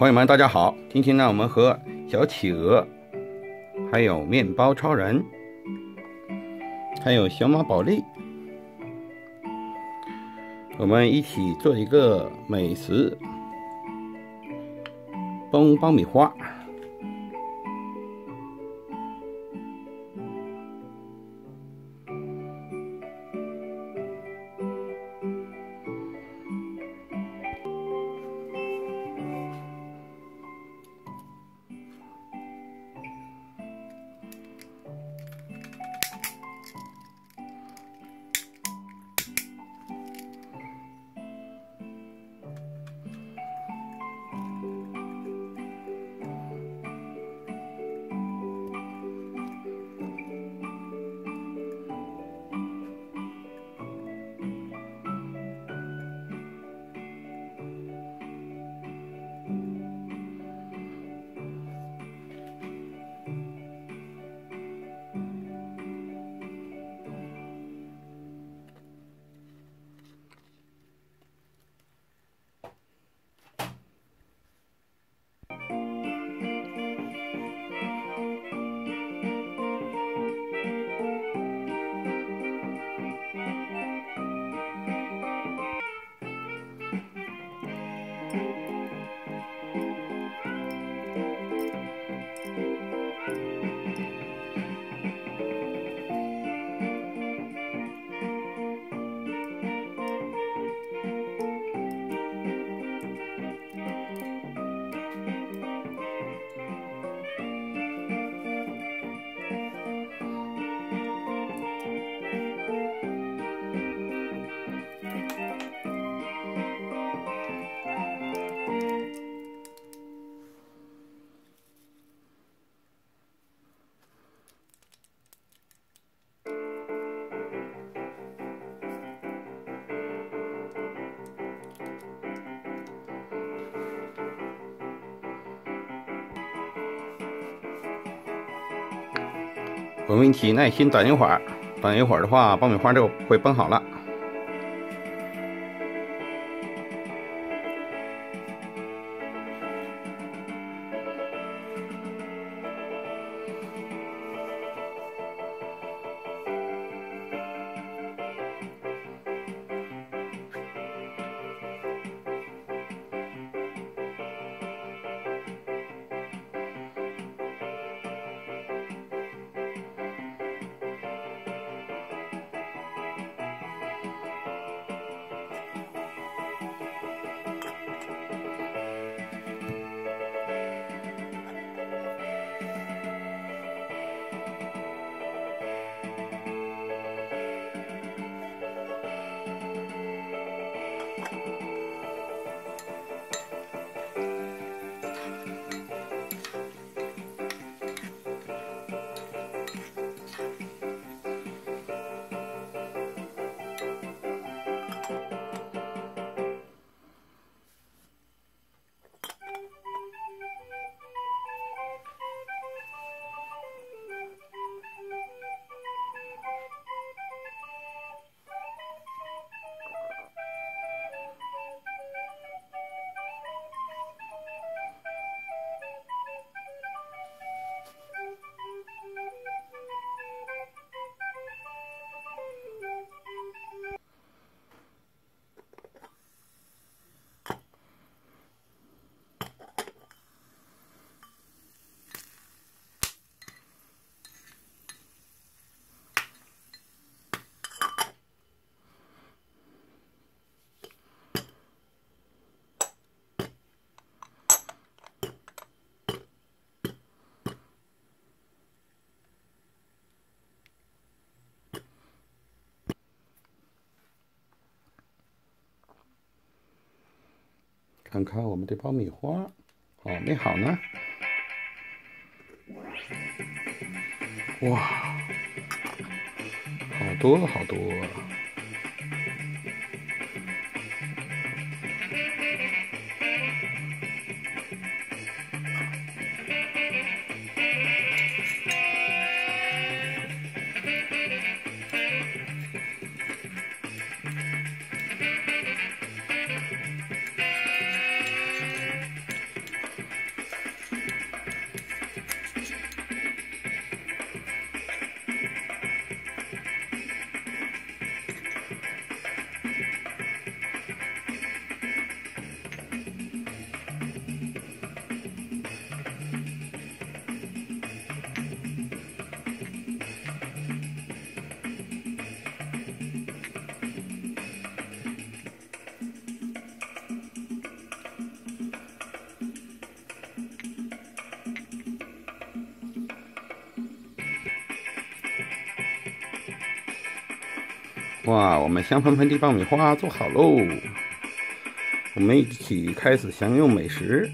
朋友们，大家好！今天呢，我们和小企鹅，还有面包超人，还有小马宝莉，我们一起做一个美食崩爆米花。我们一起耐心等一会儿，等一会儿的话，爆米花就会崩好了。看看我们的爆米花，好没好呢？哇，好多好多！哇，我们香喷喷的爆米花做好喽！我们一起开始享用美食。